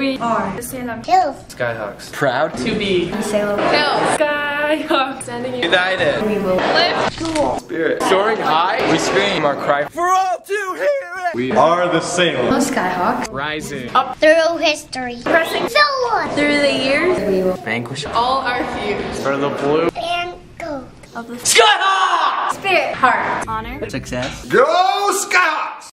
We are the Salem Hills. Skyhawks. Proud To be the Salem Hills Skyhawks sending united. We will live. cool. Spirit. Soaring high. We scream our cry for all to hear it. We are the Salem. Skyhawks. Rising. up Through history. Pressing Forward. through the years. We will Vanquish all our fears For the blue. And gold of the Skyhawks. spirit, heart, honor. Success. Go Skyhawks!